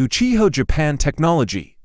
Uchiho Japan Technology.